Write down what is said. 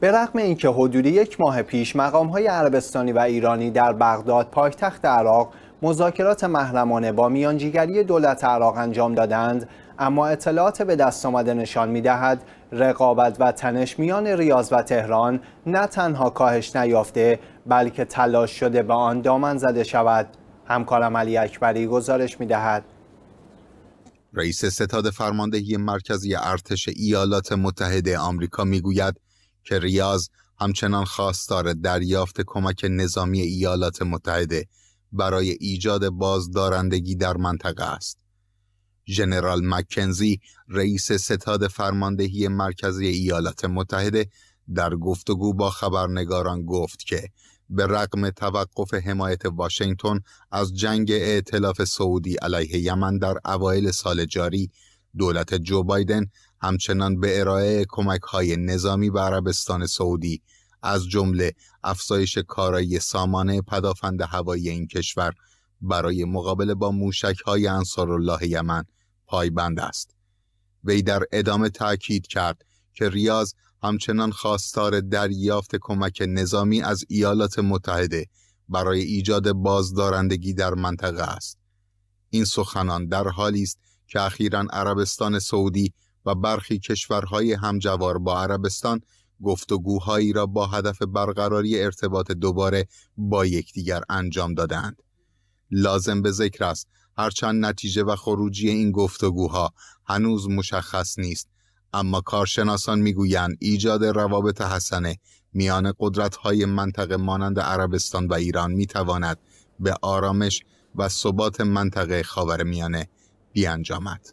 به رغم اینکه حدود یک ماه پیش مقامهای عربستانی و ایرانی در بغداد پایتخت عراق مذاکرات محرمانه با میانجیگری دولت عراق انجام دادند اما اطلاعات به دست آمده نشان می‌دهد رقابت و تنش میان ریاض و تهران نه تنها کاهش نیافته بلکه تلاش شده به آن دامن زده شود. همکارم علی اکبری گزارش می‌دهد. رئیس ستاد فرماندهی مرکزی ارتش ایالات متحده آمریکا می‌گوید که ریاض همچنان خواستار دریافت کمک نظامی ایالات متحده برای ایجاد بازدارندگی در منطقه است. ژنرال مکنزی رئیس ستاد فرماندهی مرکزی ایالات متحده در گفتگو با خبرنگاران گفت که به رغم توقف حمایت واشنگتن از جنگ ائتلاف سعودی علیه یمن در اوایل سال جاری دولت جو بایدن همچنان به ارائه کمک های نظامی به عربستان سعودی از جمله افزایش کارایی سامانه پدافند هوایی این کشور برای مقابله با موشک های انصار الله یمن پایبند است. وی در ادامه تاکید کرد که ریاض همچنان خواستار دریافت کمک نظامی از ایالات متحده برای ایجاد بازدارندگی در منطقه است. این سخنان در حالی است که اخیرا عربستان سعودی و برخی کشورهای همجوار با عربستان گفتگوهایی را با هدف برقراری ارتباط دوباره با یکدیگر انجام دادند. لازم به ذکر است هرچند نتیجه و خروجی این گفتگوها هنوز مشخص نیست اما کارشناسان می‌گویند ایجاد روابط حسنه میان قدرت‌های منطقه مانند عربستان و ایران می‌تواند به آرامش و ثبات منطقه خاورمیانه بیانجامد.